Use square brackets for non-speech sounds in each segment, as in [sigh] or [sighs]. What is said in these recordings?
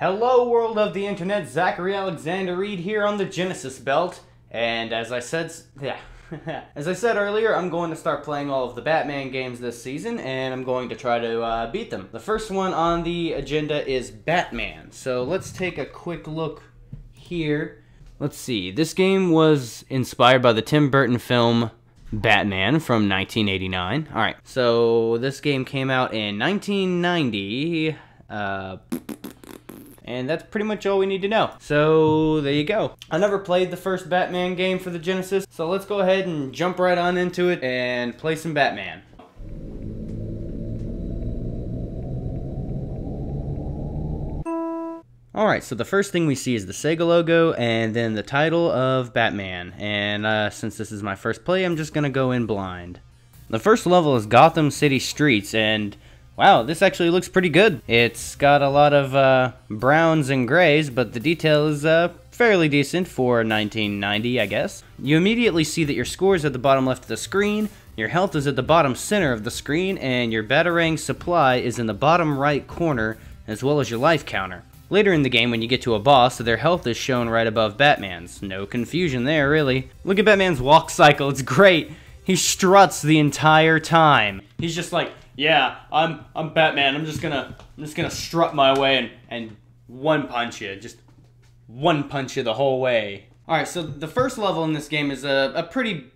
Hello world of the internet, Zachary Alexander Reed here on the Genesis Belt, and as I said, yeah, [laughs] as I said earlier, I'm going to start playing all of the Batman games this season, and I'm going to try to uh, beat them. The first one on the agenda is Batman, so let's take a quick look here. Let's see, this game was inspired by the Tim Burton film Batman from 1989. Alright, so this game came out in 1990. Uh, and that's pretty much all we need to know. So there you go. I never played the first Batman game for the Genesis, so let's go ahead and jump right on into it and play some Batman. Alright, so the first thing we see is the Sega logo and then the title of Batman. And uh, since this is my first play, I'm just going to go in blind. The first level is Gotham City Streets, and Wow, this actually looks pretty good. It's got a lot of uh, browns and grays, but the detail is uh, fairly decent for 1990, I guess. You immediately see that your score is at the bottom left of the screen, your health is at the bottom center of the screen, and your Batarang supply is in the bottom right corner, as well as your life counter. Later in the game, when you get to a boss, their health is shown right above Batman's. No confusion there, really. Look at Batman's walk cycle, it's great! He struts the entire time. He's just like, yeah, I'm I'm Batman. I'm just gonna I'm just gonna strut my way and and one punch you, just one punch you the whole way. All right, so the first level in this game is a, a pretty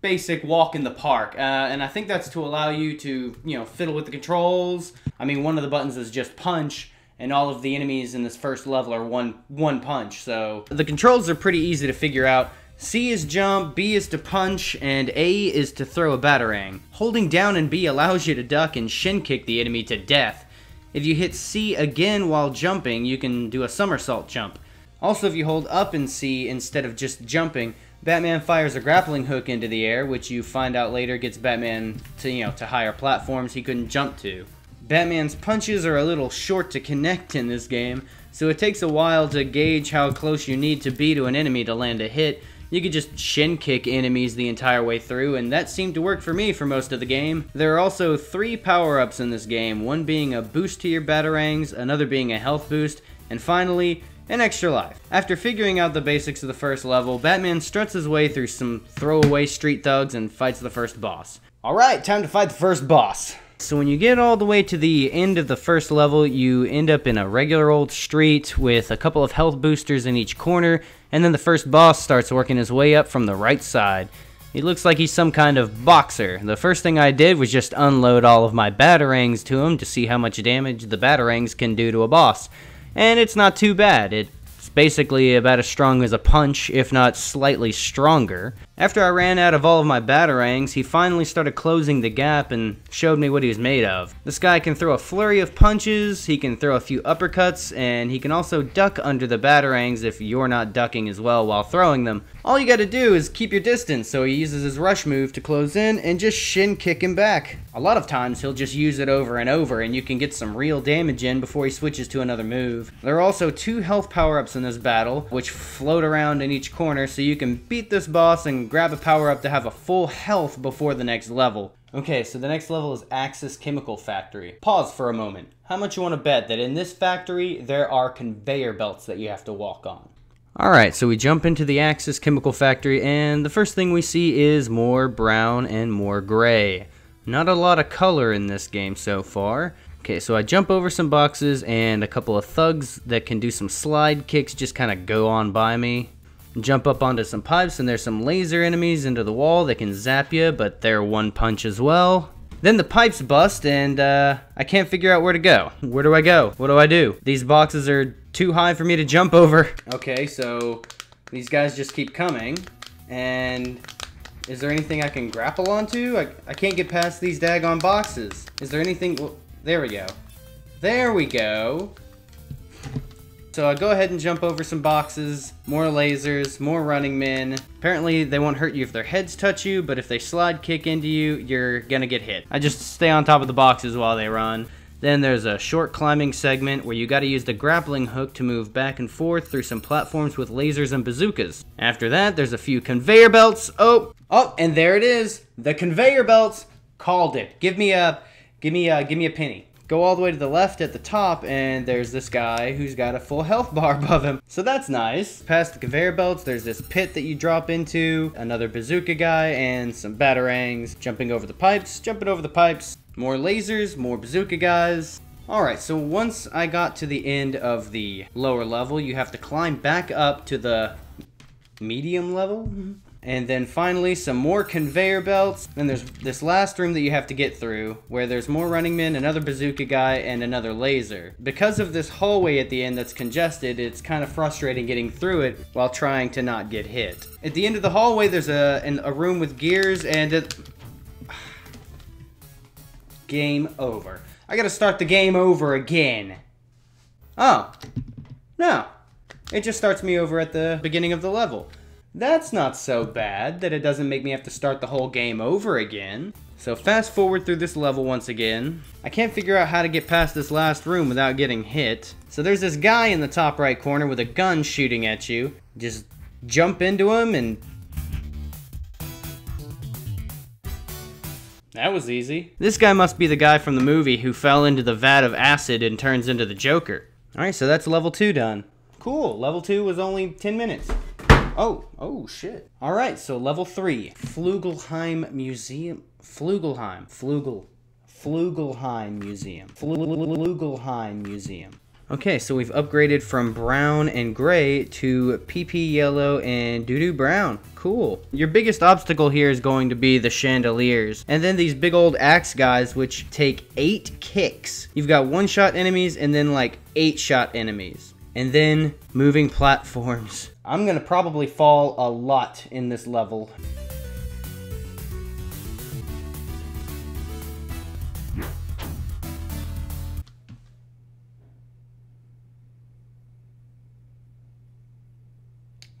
basic walk in the park, uh, and I think that's to allow you to you know fiddle with the controls. I mean, one of the buttons is just punch. And all of the enemies in this first level are one one punch, so the controls are pretty easy to figure out. C is jump, B is to punch, and A is to throw a batarang. Holding down and B allows you to duck and shin kick the enemy to death. If you hit C again while jumping, you can do a somersault jump. Also, if you hold up and C instead of just jumping, Batman fires a grappling hook into the air, which you find out later gets Batman to, you know, to higher platforms he couldn't jump to. Batman's punches are a little short to connect in this game, so it takes a while to gauge how close you need to be to an enemy to land a hit, you could just shin kick enemies the entire way through, and that seemed to work for me for most of the game. There are also three power-ups in this game, one being a boost to your batarangs, another being a health boost, and finally, an extra life. After figuring out the basics of the first level, Batman struts his way through some throwaway street thugs and fights the first boss. Alright, time to fight the first boss. So when you get all the way to the end of the first level, you end up in a regular old street with a couple of health boosters in each corner, and then the first boss starts working his way up from the right side. He looks like he's some kind of boxer. The first thing I did was just unload all of my batarangs to him to see how much damage the batarangs can do to a boss. And it's not too bad. It's basically about as strong as a punch, if not slightly stronger. After I ran out of all of my batarangs, he finally started closing the gap and showed me what he was made of. This guy can throw a flurry of punches, he can throw a few uppercuts, and he can also duck under the batarangs if you're not ducking as well while throwing them. All you gotta do is keep your distance, so he uses his rush move to close in and just shin kick him back. A lot of times he'll just use it over and over and you can get some real damage in before he switches to another move. There are also two health power-ups in this battle, which float around in each corner so you can beat this boss and grab a power up to have a full health before the next level. Okay, so the next level is Axis Chemical Factory. Pause for a moment. How much you want to bet that in this factory there are conveyor belts that you have to walk on? Alright, so we jump into the Axis Chemical Factory, and the first thing we see is more brown and more gray. Not a lot of color in this game so far. Okay, so I jump over some boxes, and a couple of thugs that can do some slide kicks just kind of go on by me jump up onto some pipes and there's some laser enemies into the wall that can zap you, but they're one punch as well. Then the pipes bust and uh, I can't figure out where to go. Where do I go? What do I do? These boxes are too high for me to jump over. Okay, so these guys just keep coming. And is there anything I can grapple onto? I, I can't get past these daggone boxes. Is there anything? Well, there we go. There we go. So I go ahead and jump over some boxes, more lasers, more running men. Apparently they won't hurt you if their heads touch you, but if they slide kick into you, you're gonna get hit. I just stay on top of the boxes while they run. Then there's a short climbing segment where you gotta use the grappling hook to move back and forth through some platforms with lasers and bazookas. After that, there's a few conveyor belts. Oh, oh, and there it is. The conveyor belts called it. Give me a, give me a, give me a penny. Go all the way to the left at the top, and there's this guy who's got a full health [laughs] bar above him. So that's nice. Past the conveyor belts, there's this pit that you drop into, another bazooka guy, and some batarangs jumping over the pipes, jumping over the pipes. More lasers, more bazooka guys. Alright, so once I got to the end of the lower level, you have to climb back up to the medium level? Mm-hmm. And then finally, some more conveyor belts. Then there's this last room that you have to get through, where there's more running men, another bazooka guy, and another laser. Because of this hallway at the end that's congested, it's kind of frustrating getting through it while trying to not get hit. At the end of the hallway, there's a, an, a room with gears, and it... [sighs] Game over. I gotta start the game over again. Oh. No. It just starts me over at the beginning of the level. That's not so bad that it doesn't make me have to start the whole game over again. So fast forward through this level once again. I can't figure out how to get past this last room without getting hit. So there's this guy in the top right corner with a gun shooting at you. Just jump into him and... That was easy. This guy must be the guy from the movie who fell into the vat of acid and turns into the Joker. Alright, so that's level 2 done. Cool, level 2 was only 10 minutes. Oh, oh shit. All right, so level three, Flugelheim Museum. Flugelheim, Flugel, Flugelheim Museum. Flugelheim Museum. Okay, so we've upgraded from brown and gray to PP yellow and doo-doo brown. Cool. Your biggest obstacle here is going to be the chandeliers. And then these big old axe guys, which take eight kicks. You've got one-shot enemies and then like eight-shot enemies. And then moving platforms. I'm gonna probably fall a lot in this level.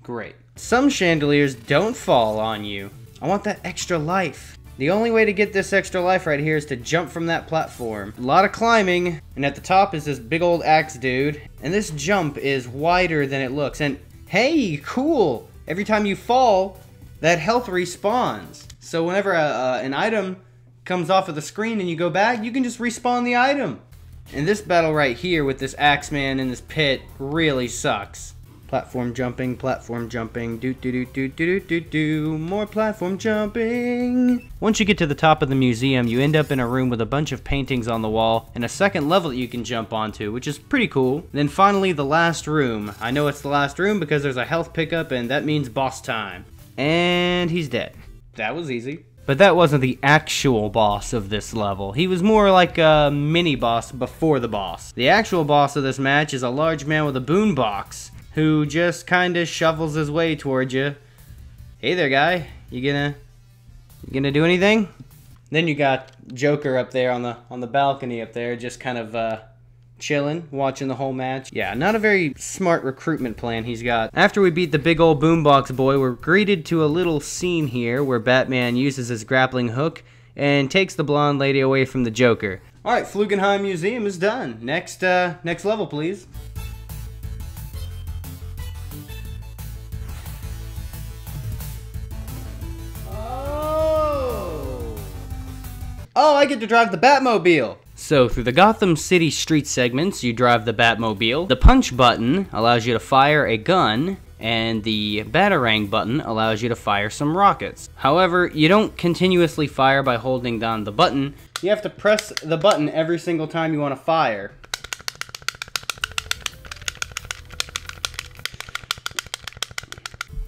Great. Some chandeliers don't fall on you. I want that extra life. The only way to get this extra life right here is to jump from that platform. A lot of climbing, and at the top is this big old axe dude. And this jump is wider than it looks. And hey, cool! Every time you fall, that health respawns. So whenever a, uh, an item comes off of the screen and you go back, you can just respawn the item. And this battle right here with this Axeman in this pit really sucks. Platform jumping, platform jumping, do do do do do do do do, more platform jumping. Once you get to the top of the museum, you end up in a room with a bunch of paintings on the wall and a second level that you can jump onto, which is pretty cool. Then finally, the last room. I know it's the last room because there's a health pickup and that means boss time. And he's dead. That was easy. But that wasn't the actual boss of this level. He was more like a mini boss before the boss. The actual boss of this match is a large man with a boombox who just kind of shovels his way towards you. Hey there, guy. You gonna you gonna do anything? Then you got Joker up there on the on the balcony up there, just kind of uh, chilling, watching the whole match. Yeah, not a very smart recruitment plan he's got. After we beat the big old boombox boy, we're greeted to a little scene here where Batman uses his grappling hook and takes the blonde lady away from the Joker. All right, Flugelheim Museum is done. Next, uh, next level, please. Oh, I get to drive the Batmobile! So, through the Gotham City street segments, you drive the Batmobile. The punch button allows you to fire a gun, and the Batarang button allows you to fire some rockets. However, you don't continuously fire by holding down the button. You have to press the button every single time you want to fire.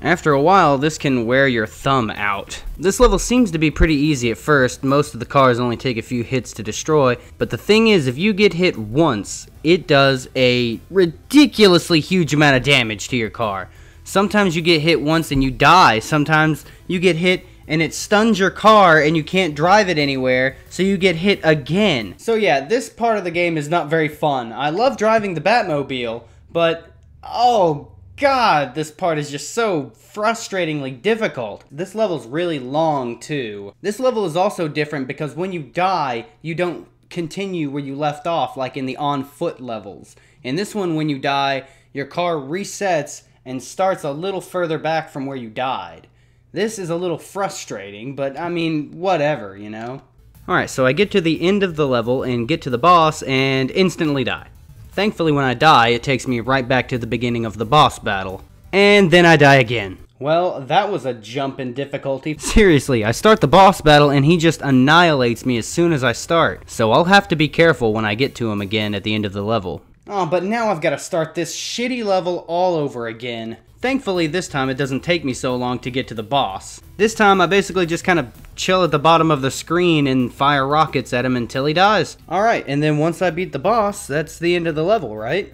After a while, this can wear your thumb out. This level seems to be pretty easy at first, most of the cars only take a few hits to destroy, but the thing is, if you get hit once, it does a ridiculously huge amount of damage to your car. Sometimes you get hit once and you die, sometimes you get hit and it stuns your car and you can't drive it anywhere, so you get hit again. So yeah, this part of the game is not very fun. I love driving the Batmobile, but oh God, this part is just so frustratingly difficult. This level's really long, too. This level is also different because when you die, you don't continue where you left off, like in the on foot levels. In this one, when you die, your car resets and starts a little further back from where you died. This is a little frustrating, but I mean, whatever, you know? Alright, so I get to the end of the level and get to the boss and instantly die. Thankfully, when I die, it takes me right back to the beginning of the boss battle. And then I die again. Well, that was a jump in difficulty. [laughs] Seriously, I start the boss battle and he just annihilates me as soon as I start. So I'll have to be careful when I get to him again at the end of the level. Oh, but now I've got to start this shitty level all over again. Thankfully, this time it doesn't take me so long to get to the boss. This time I basically just kind of chill at the bottom of the screen and fire rockets at him until he dies. Alright, and then once I beat the boss, that's the end of the level, right?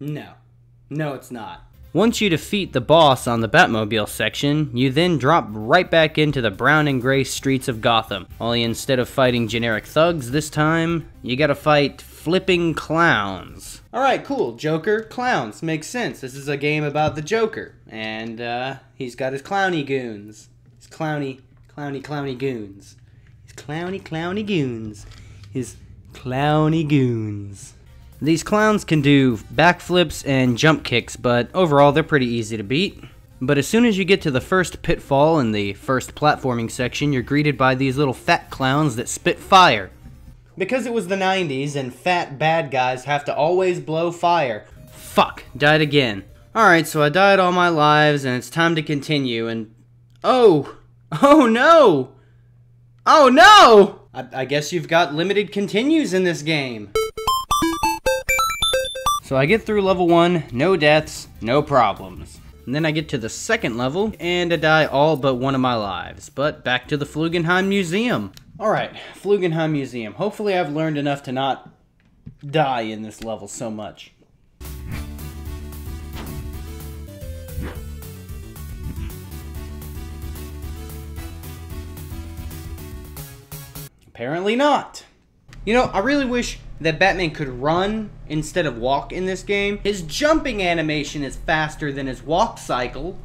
No. No, it's not. Once you defeat the boss on the Batmobile section, you then drop right back into the brown and gray streets of Gotham. Only instead of fighting generic thugs this time, you gotta fight flipping clowns. Alright, cool. Joker, clowns. Makes sense. This is a game about the Joker. And, uh, he's got his clowny goons. His clowny, clowny, clowny goons. His clowny, clowny goons. His clowny goons. These clowns can do backflips and jump kicks, but overall they're pretty easy to beat. But as soon as you get to the first pitfall in the first platforming section, you're greeted by these little fat clowns that spit fire. Because it was the 90s and fat bad guys have to always blow fire. Fuck, died again. Alright, so I died all my lives and it's time to continue and... Oh! [laughs] Oh no! Oh no! I, I guess you've got limited continues in this game. So I get through level 1, no deaths, no problems. And then I get to the second level, and I die all but one of my lives. But back to the Flugelheim Museum. Alright, Flugelheim Museum. Hopefully I've learned enough to not die in this level so much. Apparently not. You know, I really wish that Batman could run instead of walk in this game. His jumping animation is faster than his walk cycle,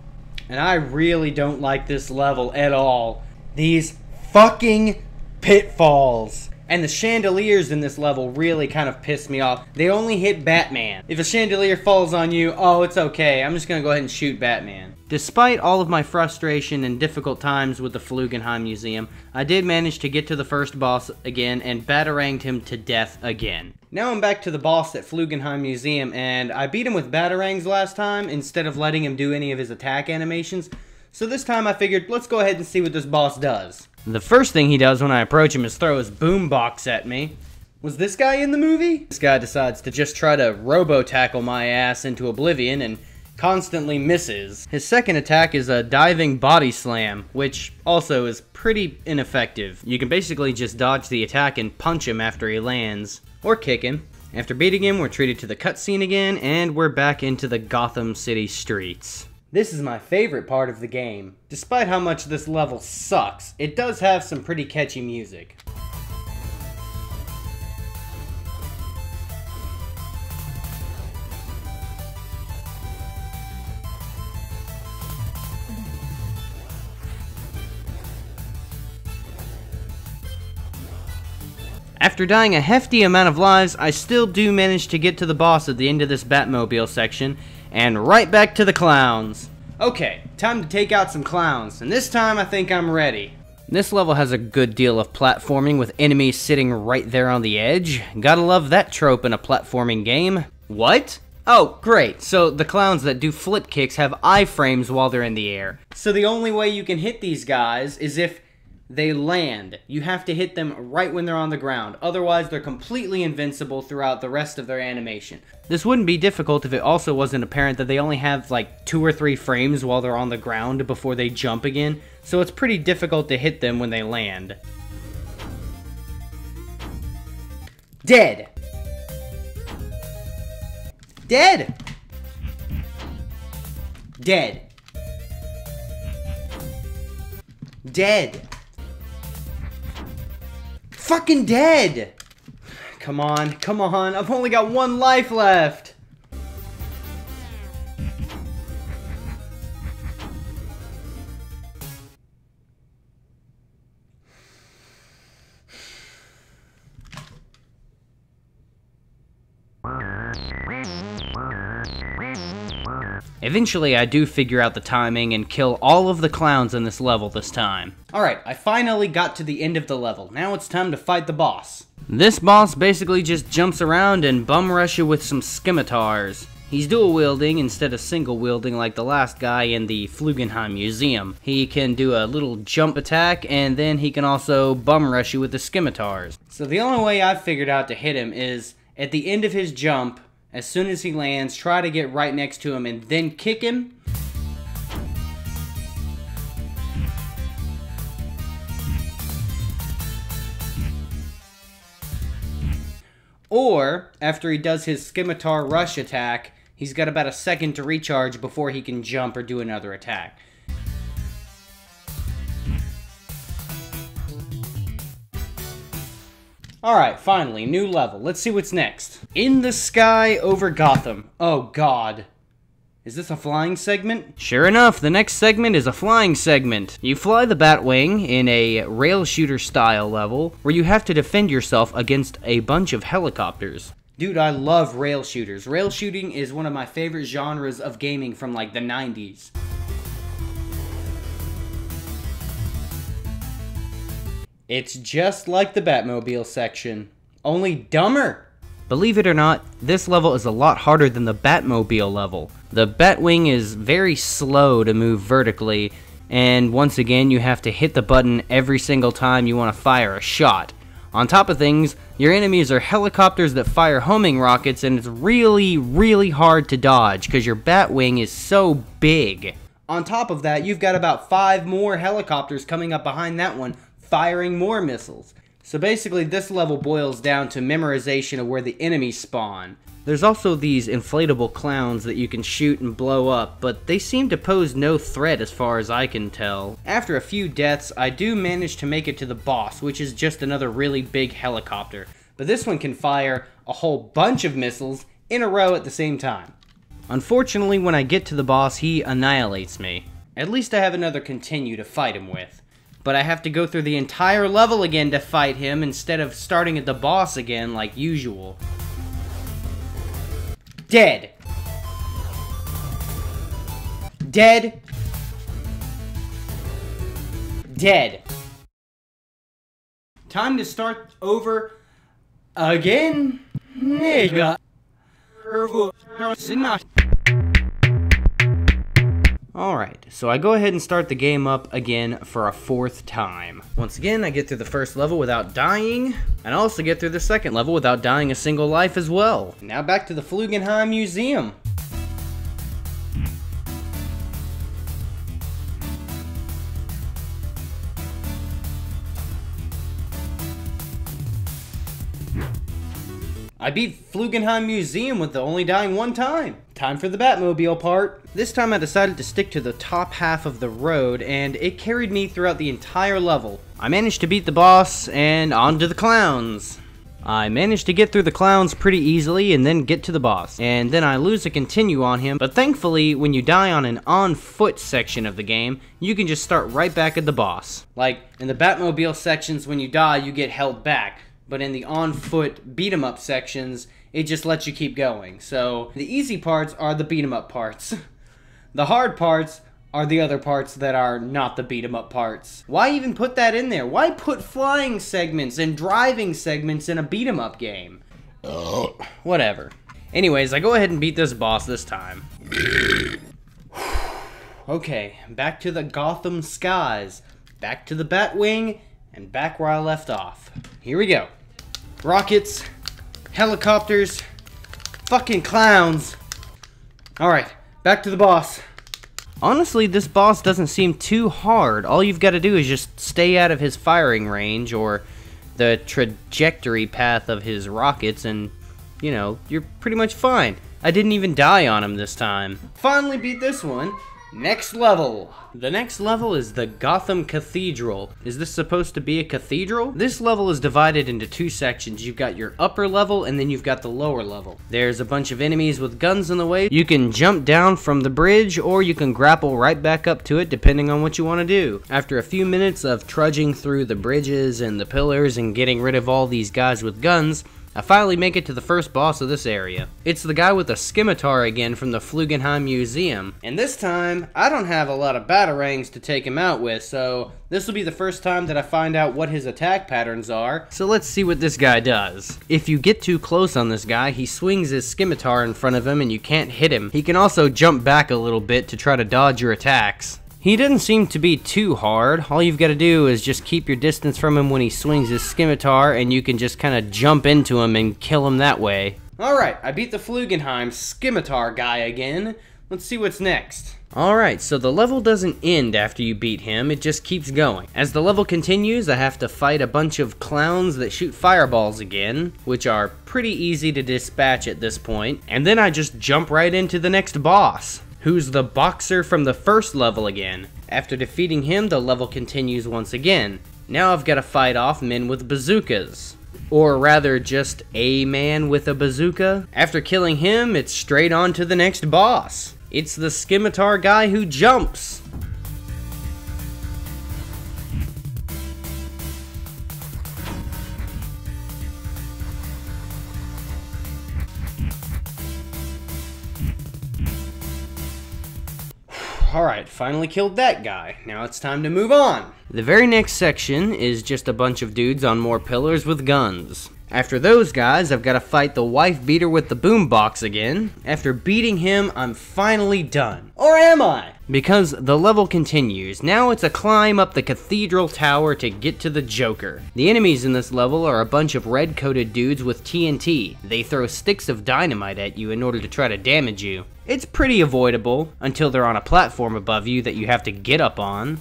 and I really don't like this level at all. These fucking pitfalls. And the chandeliers in this level really kind of piss me off. They only hit Batman. If a chandelier falls on you, oh, it's okay. I'm just gonna go ahead and shoot Batman. Despite all of my frustration and difficult times with the Flugelheim Museum, I did manage to get to the first boss again and bataranged him to death again. Now I'm back to the boss at Flugelheim Museum, and I beat him with batarangs last time instead of letting him do any of his attack animations. So this time I figured, let's go ahead and see what this boss does. The first thing he does when I approach him is throw his boombox at me. Was this guy in the movie? This guy decides to just try to robo-tackle my ass into oblivion and constantly misses. His second attack is a diving body slam, which also is pretty ineffective. You can basically just dodge the attack and punch him after he lands, or kick him. After beating him, we're treated to the cutscene again, and we're back into the Gotham City streets. This is my favorite part of the game. Despite how much this level sucks, it does have some pretty catchy music. After dying a hefty amount of lives, I still do manage to get to the boss at the end of this Batmobile section, and right back to the clowns. Okay, time to take out some clowns, and this time I think I'm ready. This level has a good deal of platforming with enemies sitting right there on the edge. Gotta love that trope in a platforming game. What? Oh, great. So the clowns that do flip kicks have iframes while they're in the air. So the only way you can hit these guys is if they land. You have to hit them right when they're on the ground. Otherwise, they're completely invincible throughout the rest of their animation. This wouldn't be difficult if it also wasn't apparent that they only have like two or three frames while they're on the ground before they jump again. So it's pretty difficult to hit them when they land. Dead. Dead. Dead. Dead fucking dead! Come on, come on, I've only got one life left! Eventually, I do figure out the timing and kill all of the clowns in this level this time. Alright, I finally got to the end of the level. Now it's time to fight the boss. This boss basically just jumps around and bum rush you with some scimitars. He's dual wielding instead of single wielding like the last guy in the Flugelheim Museum. He can do a little jump attack and then he can also bum rush you with the scimitars. So the only way I've figured out to hit him is at the end of his jump, as soon as he lands, try to get right next to him and then kick him. Or, after he does his Scimitar Rush attack, he's got about a second to recharge before he can jump or do another attack. Alright, finally, new level. Let's see what's next. In the sky over Gotham. Oh god. Is this a flying segment? Sure enough, the next segment is a flying segment. You fly the Batwing in a rail shooter style level where you have to defend yourself against a bunch of helicopters. Dude, I love rail shooters. Rail shooting is one of my favorite genres of gaming from like the 90s. It's just like the Batmobile section, only dumber. Believe it or not, this level is a lot harder than the Batmobile level. The Batwing is very slow to move vertically, and once again you have to hit the button every single time you want to fire a shot. On top of things, your enemies are helicopters that fire homing rockets and it's really, really hard to dodge because your Batwing is so big. On top of that, you've got about five more helicopters coming up behind that one firing more missiles. So basically this level boils down to memorization of where the enemies spawn. There's also these inflatable clowns that you can shoot and blow up, but they seem to pose no threat as far as I can tell. After a few deaths, I do manage to make it to the boss, which is just another really big helicopter. But this one can fire a whole bunch of missiles in a row at the same time. Unfortunately, when I get to the boss, he annihilates me. At least I have another continue to fight him with but I have to go through the entire level again to fight him instead of starting at the boss again like usual. Dead. Dead. Dead. Time to start over again. Nigga. Alright, so I go ahead and start the game up again for a fourth time. Once again, I get through the first level without dying, and I also get through the second level without dying a single life as well. Now back to the Flugelheim Museum. I beat Flugelheim Museum with the only dying one time. Time for the Batmobile part. This time I decided to stick to the top half of the road, and it carried me throughout the entire level. I managed to beat the boss, and on to the clowns. I managed to get through the clowns pretty easily and then get to the boss. And then I lose a continue on him, but thankfully when you die on an on foot section of the game, you can just start right back at the boss. Like in the Batmobile sections when you die you get held back, but in the on foot beat 'em up sections it just lets you keep going. So the easy parts are the beat 'em up parts. [laughs] the hard parts are the other parts that are not the beat 'em up parts. Why even put that in there? Why put flying segments and driving segments in a beat 'em up game? Oh. Whatever. Anyways, I go ahead and beat this boss this time. [sighs] okay, back to the Gotham skies. Back to the Batwing, and back where I left off. Here we go. Rockets, helicopters, fucking clowns. Alright, back to the boss. Honestly, this boss doesn't seem too hard. All you've got to do is just stay out of his firing range or the trajectory path of his rockets and, you know, you're pretty much fine. I didn't even die on him this time. Finally beat this one. Next level. The next level is the Gotham Cathedral. Is this supposed to be a cathedral? This level is divided into two sections. You've got your upper level and then you've got the lower level. There's a bunch of enemies with guns in the way. You can jump down from the bridge or you can grapple right back up to it depending on what you want to do. After a few minutes of trudging through the bridges and the pillars and getting rid of all these guys with guns, I finally make it to the first boss of this area. It's the guy with the scimitar again from the Flugelheim Museum. And this time, I don't have a lot of batarangs to take him out with, so this will be the first time that I find out what his attack patterns are. So let's see what this guy does. If you get too close on this guy, he swings his scimitar in front of him and you can't hit him. He can also jump back a little bit to try to dodge your attacks. He doesn't seem to be too hard. All you've got to do is just keep your distance from him when he swings his scimitar, and you can just kind of jump into him and kill him that way. Alright, I beat the Flugelheim scimitar guy again. Let's see what's next. Alright, so the level doesn't end after you beat him, it just keeps going. As the level continues, I have to fight a bunch of clowns that shoot fireballs again, which are pretty easy to dispatch at this point, and then I just jump right into the next boss who's the boxer from the first level again. After defeating him, the level continues once again. Now I've got to fight off men with bazookas. Or rather, just a man with a bazooka. After killing him, it's straight on to the next boss. It's the scimitar guy who jumps. Alright, finally killed that guy. Now it's time to move on. The very next section is just a bunch of dudes on more pillars with guns. After those guys, I've got to fight the wife beater with the boombox again. After beating him, I'm finally done. Or am I? Because the level continues. Now it's a climb up the cathedral tower to get to the Joker. The enemies in this level are a bunch of red-coated dudes with TNT. They throw sticks of dynamite at you in order to try to damage you. It's pretty avoidable until they're on a platform above you that you have to get up on.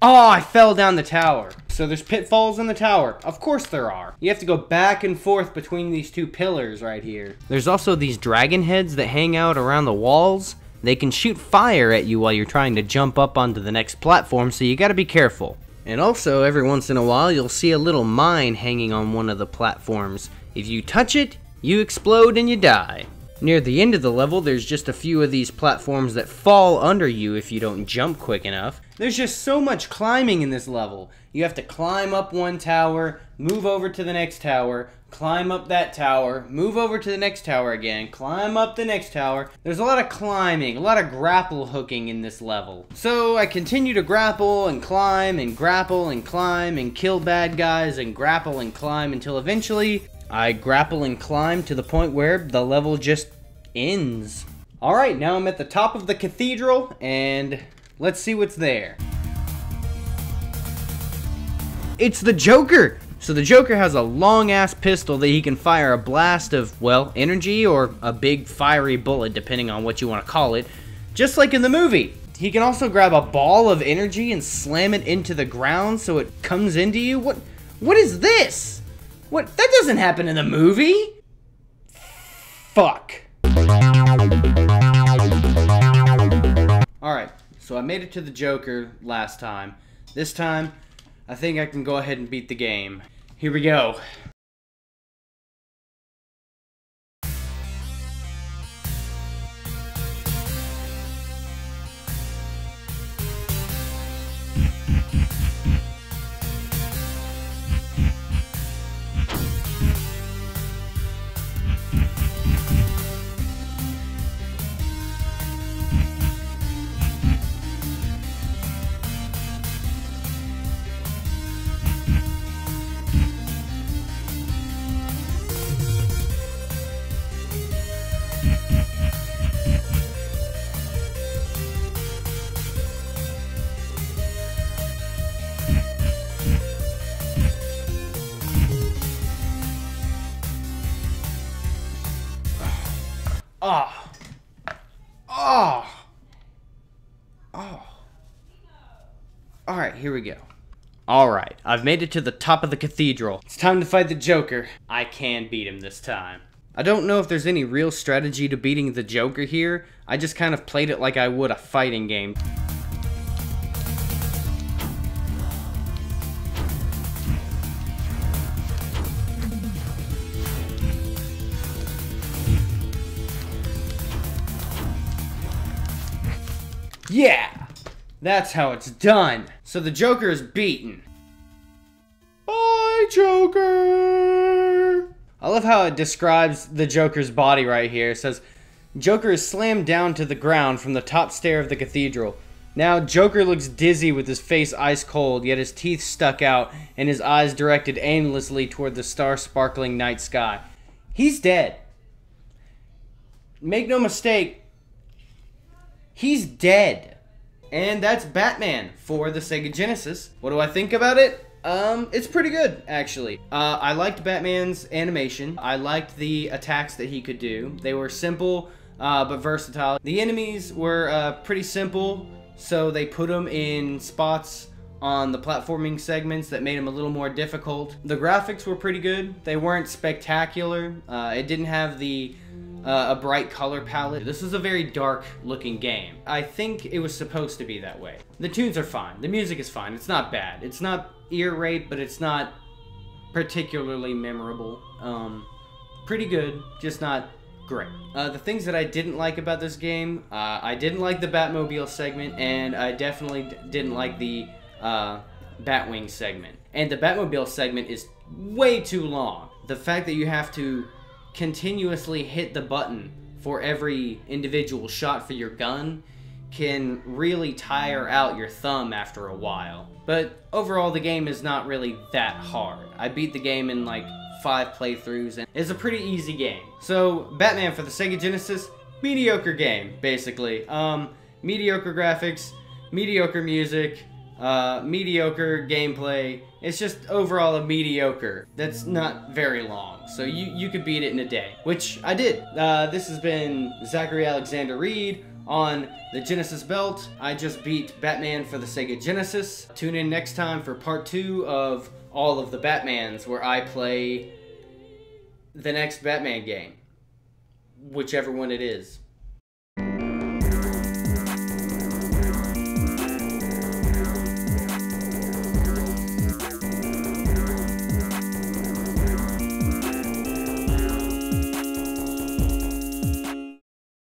Oh, I fell down the tower. So there's pitfalls in the tower. Of course there are. You have to go back and forth between these two pillars right here. There's also these dragon heads that hang out around the walls. They can shoot fire at you while you're trying to jump up onto the next platform, so you gotta be careful. And also, every once in a while, you'll see a little mine hanging on one of the platforms. If you touch it, you explode and you die. Near the end of the level, there's just a few of these platforms that fall under you if you don't jump quick enough. There's just so much climbing in this level. You have to climb up one tower, move over to the next tower, climb up that tower, move over to the next tower again, climb up the next tower. There's a lot of climbing, a lot of grapple hooking in this level. So I continue to grapple and climb and grapple and climb and kill bad guys and grapple and climb until eventually I grapple and climb to the point where the level just ends. Alright, now I'm at the top of the cathedral, and let's see what's there. It's the Joker! So the Joker has a long-ass pistol that he can fire a blast of, well, energy or a big fiery bullet, depending on what you want to call it, just like in the movie. He can also grab a ball of energy and slam it into the ground so it comes into you. What? What is this? What? That doesn't happen in the movie! Fuck. Alright, so I made it to the Joker last time. This time, I think I can go ahead and beat the game. Here we go. Here we go. Alright, I've made it to the top of the cathedral. It's time to fight the Joker. I can beat him this time. I don't know if there's any real strategy to beating the Joker here. I just kind of played it like I would a fighting game. Yeah! That's how it's done. So the Joker is beaten. Bye! Joker. I love how it describes the Joker's body right here. It says, Joker is slammed down to the ground from the top stair of the cathedral. Now, Joker looks dizzy with his face ice cold, yet his teeth stuck out and his eyes directed aimlessly toward the star sparkling night sky. He's dead. Make no mistake, he's dead. And that's Batman for the Sega Genesis. What do I think about it? Um, it's pretty good, actually. Uh, I liked Batman's animation. I liked the attacks that he could do. They were simple, uh, but versatile. The enemies were uh, pretty simple so they put them in spots on the platforming segments that made them a little more difficult. The graphics were pretty good. They weren't spectacular. Uh, it didn't have the uh, a bright color palette. This is a very dark looking game. I think it was supposed to be that way. The tunes are fine. The music is fine. It's not bad. It's not ear rape, but it's not particularly memorable. Um, pretty good, just not great. Uh, the things that I didn't like about this game, uh, I didn't like the Batmobile segment, and I definitely didn't like the uh, Batwing segment. And the Batmobile segment is way too long. The fact that you have to continuously hit the button for every individual shot for your gun can really tire out your thumb after a while. But overall, the game is not really that hard. I beat the game in like five playthroughs, and it's a pretty easy game. So, Batman for the Sega Genesis, mediocre game, basically. Um, mediocre graphics, mediocre music, uh, mediocre gameplay. It's just overall a mediocre. That's not very long, so you, you could beat it in a day, which I did. Uh, this has been Zachary Alexander Reed on the Genesis Belt. I just beat Batman for the Sega Genesis. Tune in next time for part two of all of the Batmans where I play the next Batman game, whichever one it is.